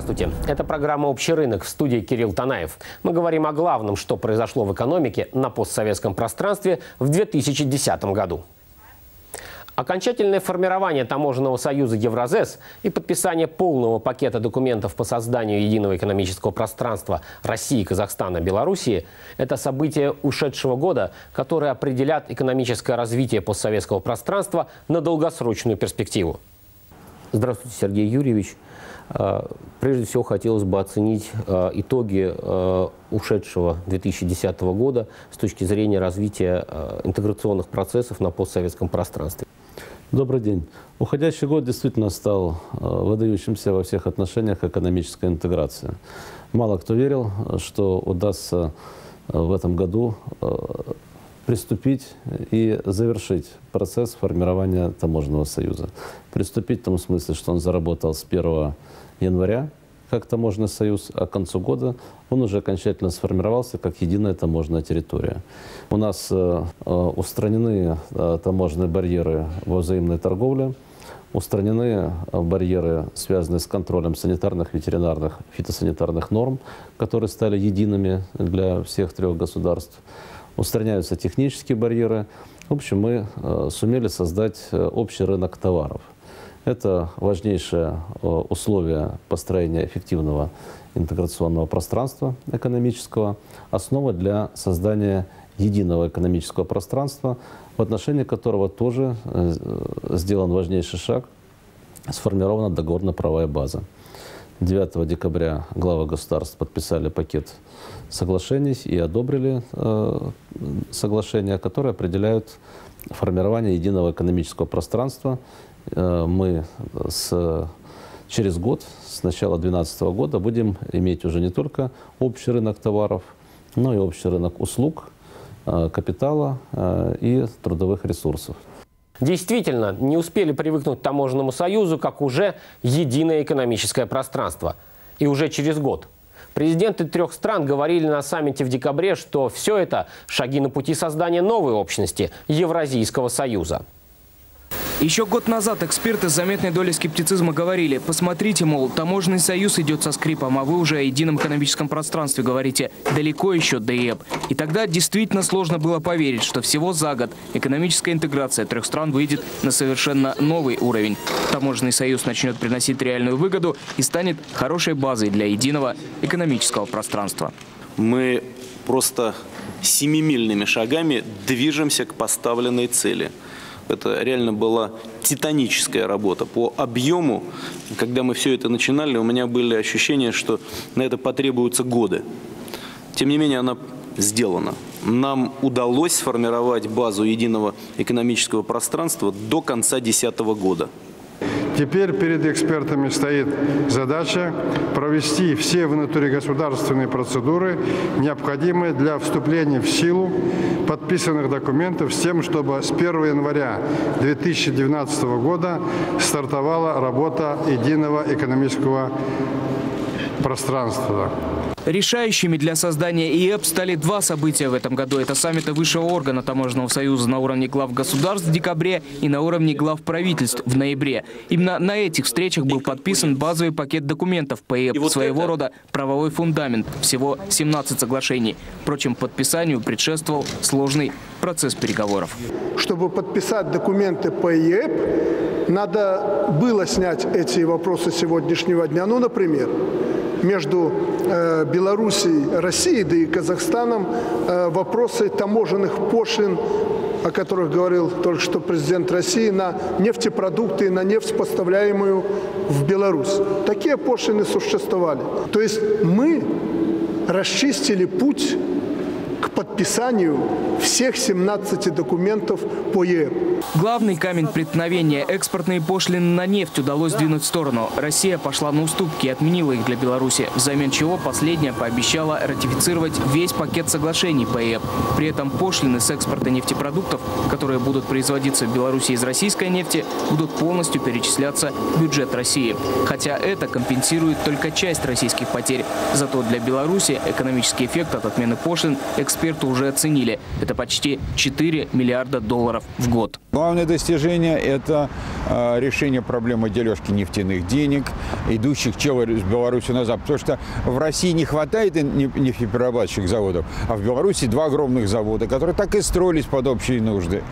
Здравствуйте. Это программа «Общий рынок» в студии Кирилл Танаев. Мы говорим о главном, что произошло в экономике на постсоветском пространстве в 2010 году. Окончательное формирование таможенного союза Евразес и подписание полного пакета документов по созданию единого экономического пространства России, Казахстана, Белоруссии – это события ушедшего года, которые определят экономическое развитие постсоветского пространства на долгосрочную перспективу. Здравствуйте, Сергей Юрьевич. А, прежде всего, хотелось бы оценить а, итоги а, ушедшего 2010 года с точки зрения развития интеграционных процессов на постсоветском пространстве. Добрый день. Уходящий год действительно стал выдающимся во всех отношениях экономической интеграции. Мало кто верил, что удастся в этом году приступить и завершить процесс формирования таможенного союза. Приступить в том смысле, что он заработал с 1 января как таможенный союз, а к концу года он уже окончательно сформировался как единая таможенная территория. У нас э, э устранены э, таможенные барьеры во взаимной торговле, устранены барьеры, связанные с контролем санитарных, ветеринарных, фитосанитарных норм, которые стали едиными для всех трех государств устраняются технические барьеры. В общем, мы э, сумели создать э, общий рынок товаров. Это важнейшее э, условие построения эффективного интеграционного пространства экономического, основа для создания единого экономического пространства, в отношении которого тоже сделан важнейший шаг, сформирована договорно-правовая база. 9 декабря главы государств подписали пакет соглашений и одобрили э, соглашения, которые определяют формирование единого экономического пространства. Э, мы с, через год, с начала 2012 года, будем иметь уже не только общий рынок товаров, но и общий рынок услуг, э, капитала э, и трудовых ресурсов. Действительно, не успели привыкнуть к таможенному союзу, как уже единое экономическое пространство. И уже через год. Президенты трех стран говорили на саммите в декабре, что все это шаги на пути создания новой общности – Евразийского союза. Еще год назад эксперты с заметной долей скептицизма говорили, посмотрите, мол, таможенный союз идет со скрипом, а вы уже о едином экономическом пространстве говорите, далеко еще до ЕЭП. И тогда действительно сложно было поверить, что всего за год экономическая интеграция трех стран выйдет на совершенно новый уровень. Таможенный союз начнет приносить реальную выгоду и станет хорошей базой для единого экономического пространства. Мы просто семимильными шагами движемся к поставленной цели – это реально была титаническая работа. По объему, когда мы все это начинали, у меня были ощущения, что на это потребуются годы. Тем не менее, она сделана. Нам удалось сформировать базу единого экономического пространства до конца 2010 года. Теперь перед экспертами стоит задача провести все внутригосударственные процедуры, необходимые для вступления в силу подписанных документов с тем, чтобы с 1 января 2012 года стартовала работа единого экономического пространства. Решающими для создания ИЭП стали два события в этом году. Это саммиты высшего органа Таможенного союза на уровне глав государств в декабре и на уровне глав правительств в ноябре. Именно на этих встречах был подписан базовый пакет документов по ИЭП, вот своего это... рода правовой фундамент, всего 17 соглашений. Впрочем, подписанию предшествовал сложный процесс переговоров. Чтобы подписать документы по ИЭП, надо было снять эти вопросы сегодняшнего дня. Ну, например, между э, Белоруссией, Россией, да и Казахстаном э, вопросы таможенных пошлин о которых говорил только что президент России, на нефтепродукты и на нефть, поставляемую в Беларусь. Такие пошлины существовали. То есть мы расчистили путь подписанию всех 17 документов по ЕЭП. Главный камень преткновения – экспортные пошлины на нефть удалось сдвинуть в сторону. Россия пошла на уступки и отменила их для Беларуси, взамен чего последняя пообещала ратифицировать весь пакет соглашений по ЕЭП. При этом пошлины с экспорта нефтепродуктов, которые будут производиться в Беларуси из российской нефти, будут полностью перечисляться в бюджет России. Хотя это компенсирует только часть российских потерь. Зато для Беларуси экономический эффект от отмены пошлин эксперты эксперты уже оценили. Это почти 4 миллиарда долларов в год. Главное достижение – это э, решение проблемы дележки нефтяных денег, идущих через Беларусь назад. Потому что в России не хватает нефтеперерабатывающих заводов, а в Беларуси два огромных завода, которые так и строились под общие нужды.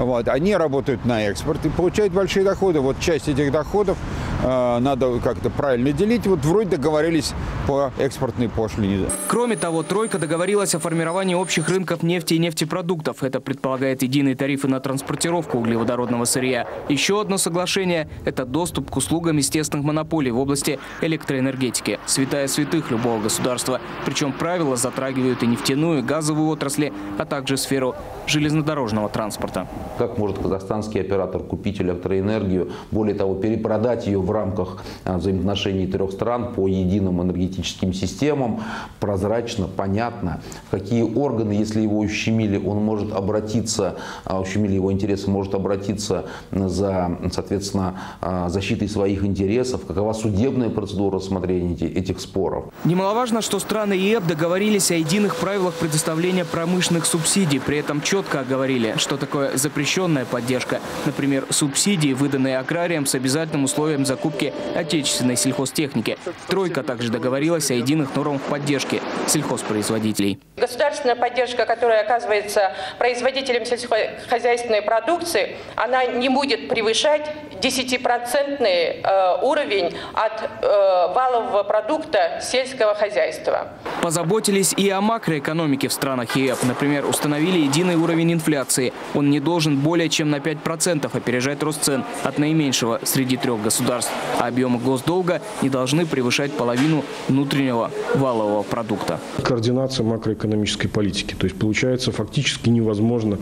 Вот. Они работают на экспорт и получают большие доходы. Вот часть этих доходов э, надо как-то правильно делить. Вот вроде договорились по экспортной пошлине. Кроме того, «тройка» договорилась о формировании общих рынков нефти и нефтепродуктов. Это предполагает единые тарифы на транспортировку углеводородного сырья. Еще одно соглашение – это доступ к услугам естественных монополий в области электроэнергетики. Святая святых любого государства. Причем правила затрагивают и нефтяную, и газовую отрасли, а также сферу железнодорожного транспорта. Как может казахстанский оператор купить электроэнергию, более того, перепродать ее в рамках а, взаимоотношений трех стран по единым энергетическим системам, прозрачно, понятно, в какие органы, если его ущемили, он может обратиться, а, ущемили его интересы, может обратиться за, соответственно, а, защитой своих интересов, какова судебная процедура рассмотрения этих споров. Немаловажно, что страны ЕЭП договорились о единых правилах предоставления промышленных субсидий, при этом четко оговорили, что такое запрещенная поддержка. Например, субсидии, выданные аграриям с обязательным условием закупки отечественной сельхозтехники. Тройка также договорилась о единых нормах поддержки сельхозпроизводителей. Государственная поддержка, которая оказывается производителям сельскохозяйственной продукции, она не будет превышать 10-процентный э, уровень от э, валового продукта сельского хозяйства. Позаботились и о макроэкономике в странах ЕЭП. Например, установили единый уровень инфляции. Он не должен более чем на 5% опережать рост цен от наименьшего среди трех государств. А объемы госдолга не должны превышать половину внутреннего валового продукта. Координация макроэкономической политики. То есть получается фактически невозможно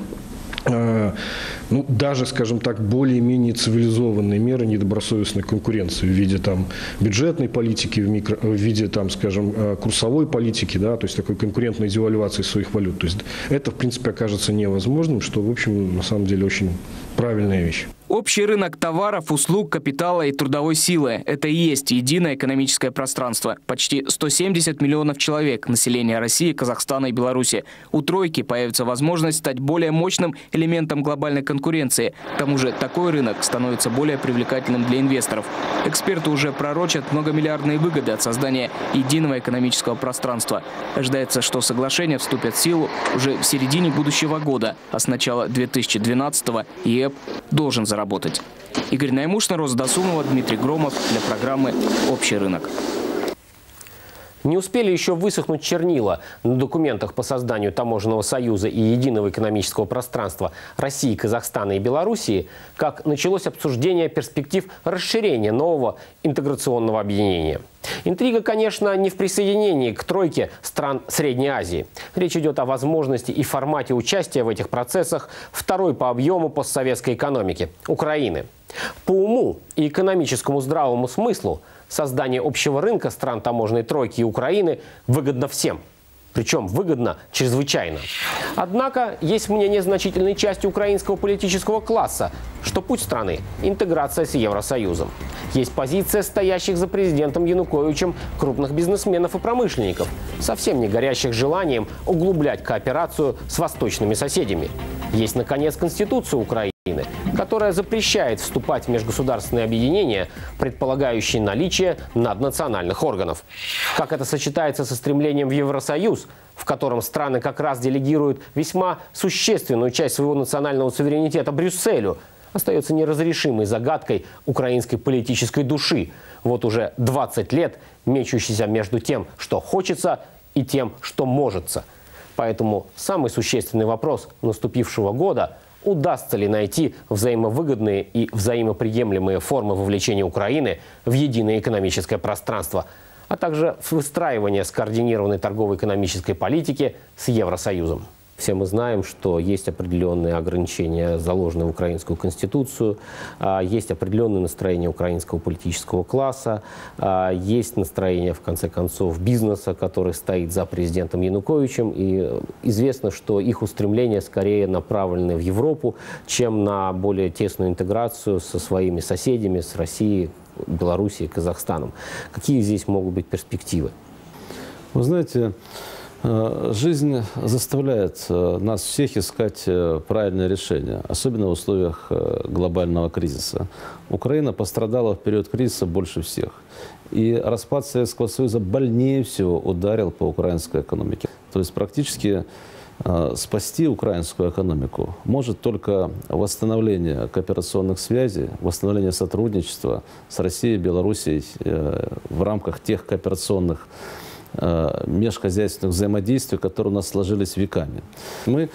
ну, даже, скажем так, более-менее цивилизованные меры недобросовестной конкуренции в виде там, бюджетной политики, в, микро, в виде, там, скажем, э, курсовой политики, да, то есть такой конкурентной девальвации своих валют. То есть это, в принципе, окажется невозможным, что, в общем, на самом деле очень правильная вещь. Общий рынок товаров, услуг, капитала и трудовой силы – это и есть единое экономическое пространство. Почти 170 миллионов человек – население России, Казахстана и Беларуси. У «тройки» появится возможность стать более мощным элементом глобальной конкуренции. К тому же такой рынок становится более привлекательным для инвесторов. Эксперты уже пророчат многомиллиардные выгоды от создания единого экономического пространства. Ожидается, что соглашения вступят в силу уже в середине будущего года, а с начала 2012-го ЕЭП должен заработать. Игорь Наймушин, Роза Досумова, Дмитрий Громов для программы «Общий рынок». Не успели еще высохнуть чернила на документах по созданию таможенного союза и единого экономического пространства России, Казахстана и Белоруссии, как началось обсуждение перспектив расширения нового интеграционного объединения. Интрига, конечно, не в присоединении к тройке стран Средней Азии. Речь идет о возможности и формате участия в этих процессах второй по объему постсоветской экономики – Украины. По уму и экономическому здравому смыслу создание общего рынка стран таможенной тройки и Украины выгодно всем – причем выгодно чрезвычайно. Однако есть мнение значительной части украинского политического класса, что путь страны – интеграция с Евросоюзом. Есть позиция стоящих за президентом Януковичем крупных бизнесменов и промышленников, совсем не горящих желанием углублять кооперацию с восточными соседями. Есть, наконец, Конституция Украины которая запрещает вступать в межгосударственные объединения, предполагающие наличие наднациональных органов. Как это сочетается со стремлением в Евросоюз, в котором страны как раз делегируют весьма существенную часть своего национального суверенитета Брюсселю, остается неразрешимой загадкой украинской политической души. Вот уже 20 лет мечущейся между тем, что хочется, и тем, что можется. Поэтому самый существенный вопрос наступившего года – удастся ли найти взаимовыгодные и взаимоприемлемые формы вовлечения Украины в единое экономическое пространство, а также выстраивание скоординированной торгово-экономической политики с Евросоюзом. Все мы знаем, что есть определенные ограничения, заложенные в украинскую конституцию, а, есть определенное настроение украинского политического класса, а, есть настроение, в конце концов, бизнеса, который стоит за президентом Януковичем. И известно, что их устремления скорее направлены в Европу, чем на более тесную интеграцию со своими соседями, с Россией, Белоруссией, Казахстаном. Какие здесь могут быть перспективы? Вы знаете, жизнь заставляет э, нас всех искать э, правильное решение, особенно в условиях глобального кризиса. Украина пострадала в период кризиса больше всех. И распад Советского Союза больнее всего ударил по украинской экономике. То есть практически спасти украинскую экономику может только восстановление кооперационных связей, восстановление сотрудничества с Россией, Белоруссией в рамках тех кооперационных Э, межхозяйственных взаимодействий, которые у нас сложились веками. Мы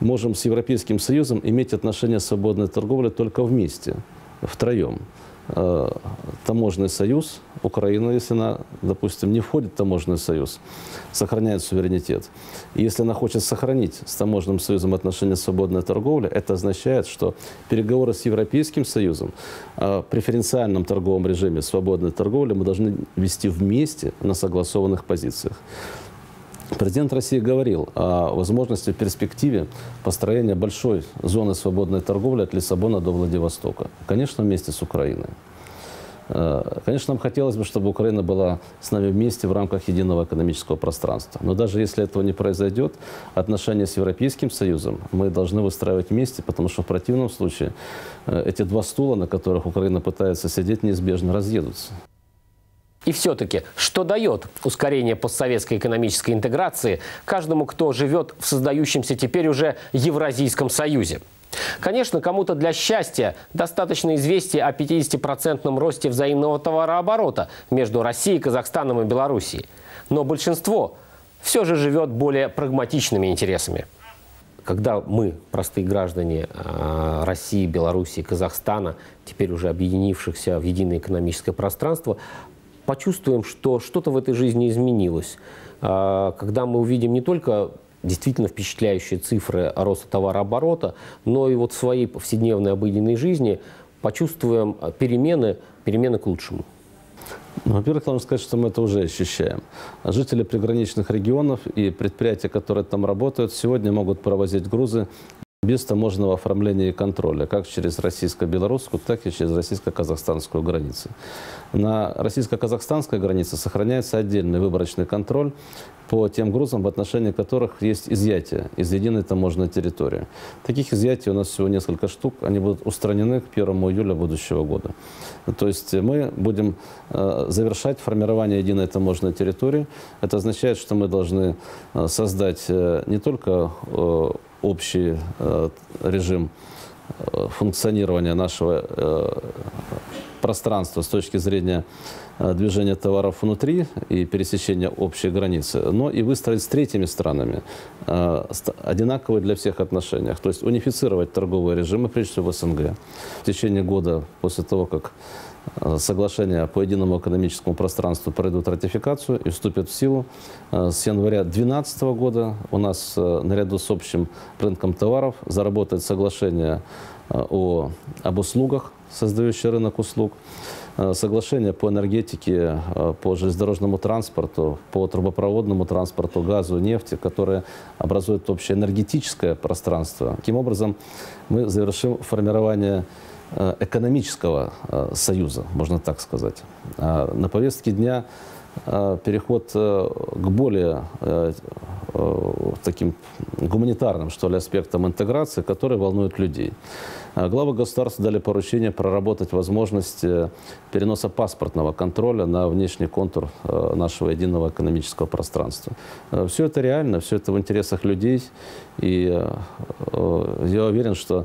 можем с Европейским Союзом иметь отношения свободной торговли только вместе, втроем. Э, таможенный союз, Украина, если она, допустим, не входит в таможенный союз, сохраняет суверенитет. И если она хочет сохранить с таможенным союзом отношения свободной торговли, это означает, что переговоры с Европейским союзом о преференциальном торговом режиме свободной торговли мы должны вести вместе на согласованных позициях. Президент России говорил о возможности в перспективе построения большой зоны свободной торговли от Лиссабона до Владивостока. Конечно, вместе с Украиной. Э, конечно, нам хотелось бы, чтобы Украина была с нами вместе в рамках единого экономического пространства. Но даже если этого не произойдет, отношения с Европейским Союзом мы должны выстраивать вместе, потому что в противном случае э, эти два стула, на которых Украина пытается сидеть, неизбежно разъедутся. И все-таки, что дает ускорение постсоветской экономической интеграции каждому, кто живет в создающемся теперь уже Евразийском Союзе? Конечно, кому-то для счастья достаточно известия о 50% росте взаимного товарооборота между Россией, Казахстаном и Белоруссией. Но большинство все же живет более прагматичными интересами. Когда мы, простые граждане а, России, Белоруссии, Казахстана, теперь уже объединившихся в единое экономическое пространство, почувствуем, что что-то в этой жизни изменилось. А, когда мы увидим не только действительно впечатляющие цифры роста товарооборота, но и вот в своей повседневной обыденной жизни почувствуем перемены, перемены к лучшему. Ну, во-первых, нужно сказать, что мы это уже ощущаем. Жители приграничных регионов и предприятия, которые там работают, сегодня могут провозить грузы без таможенного оформления и контроля, как через российско-белорусскую, так и через российско-казахстанскую границу. На российско-казахстанской границе сохраняется отдельный выборочный контроль по тем грузам, в отношении которых есть изъятие из единой таможенной территории. Таких изъятий у нас всего несколько штук. Они будут устранены к 1 июля будущего года. То есть мы будем э, завершать формирование единой таможенной территории. Это означает, что мы должны э, создать э, не только общий э, режим э, функционирования нашего э, пространства с точки зрения движения товаров внутри и пересечения общей границы, но и выстроить с третьими странами одинаковые для всех отношениях. То есть унифицировать торговые режимы, прежде всего в СНГ. В течение года после того, как соглашения по единому экономическому пространству пройдут ратификацию и вступят в силу. Э, с января 2012 года у нас э, наряду с общим рынком товаров заработает соглашение о, об услугах, создающее рынок услуг, соглашение по энергетике, по железнодорожному транспорту, по трубопроводному транспорту, газу, нефти, которые образуют общее энергетическое пространство. Таким образом, мы завершим формирование Э, экономического э, союза, можно так сказать. А на повестке дня э, переход к более таким гуманитарным, что ли, аспектам интеграции, которые волнуют людей. Главы государства дали поручение проработать возможность переноса паспортного контроля на внешний контур нашего единого экономического пространства. Все это реально, все это в интересах людей. И я уверен, что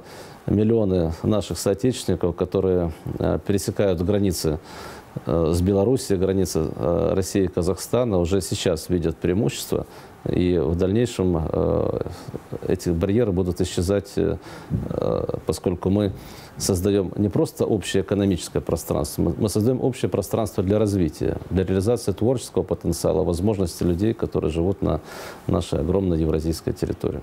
миллионы наших соотечественников, которые э, пересекают границы э, с Белоруссией, границы э, России и Казахстана, уже сейчас видят преимущество. И в дальнейшем эти барьеры будут исчезать, поскольку мы создаем не просто общее экономическое пространство, мы создаем общее пространство для развития, для реализации творческого потенциала, возможностей людей, которые живут на нашей огромной евразийской территории.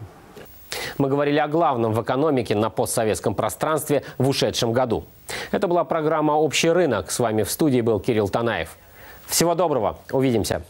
Мы говорили о главном в экономике на постсоветском пространстве в ушедшем году. Это была программа «Общий рынок». С вами в студии был Кирилл Танаев. Всего доброго. Увидимся.